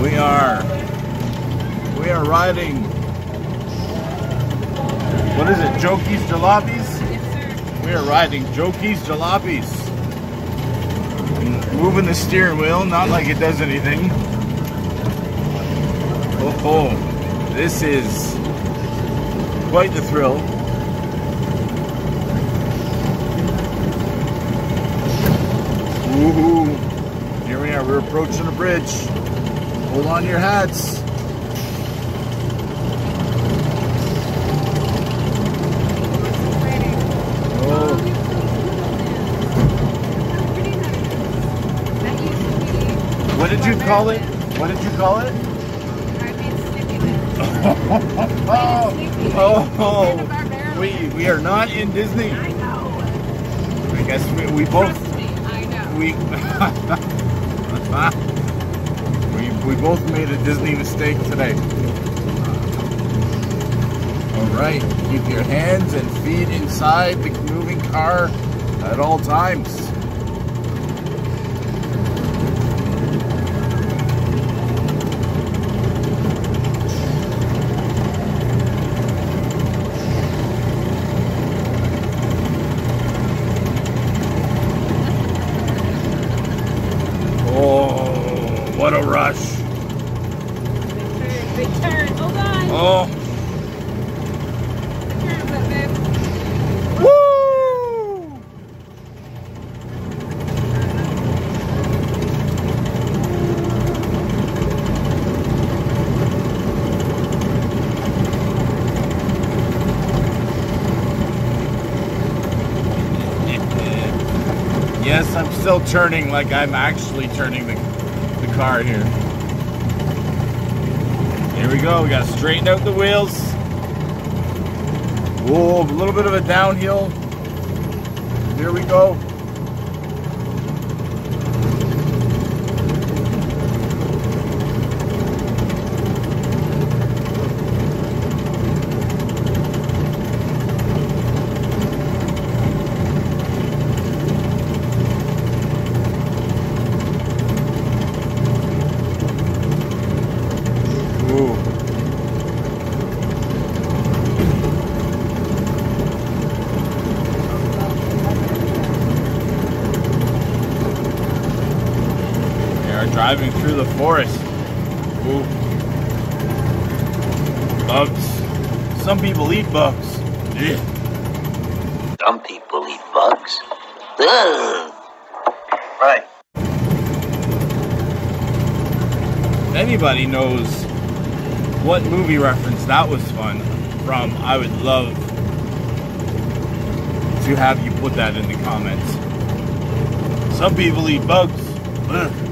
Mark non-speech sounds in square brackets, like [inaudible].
We are. We are riding. What is it? Jokey's Jalopies? Yes. We are riding Jokey's Jalopies. Moving the steering wheel, not like it does anything. Oh, oh. this is quite the thrill. Woohoo! Here we are, we're approaching a bridge. Hold on to your hats. Oh, what did you call it? What did you call it? Oh, oh, oh, we we are not in Disney. I know. I guess we, we both Trust me, I know. we [laughs] [laughs] we we both made a Disney mistake today. All right, keep your hands and feet inside the moving car at all times. Rush! Big turn. Hold on. Oh, woo! [laughs] Yes, I'm still turning like I'm actually turning the, the car here. Here we go. We got to straighten out the wheels. Whoa, a little bit of a downhill. Here we go. Ooh. We are driving through the forest. Ooh. Bugs. Some people eat bugs. Yeah. Some people eat bugs. Ugh. Right. If anybody knows what movie reference that was fun from, I would love to have you put that in the comments. Some people eat bugs. Ugh.